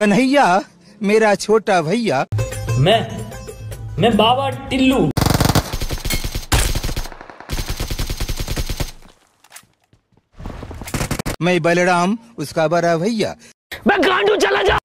कन्हैया मेरा छोटा भैया। मैं मैं बाबा टिल्लू। मैं बलराम उसका बड़ा भैया। मैं गांडू चला जा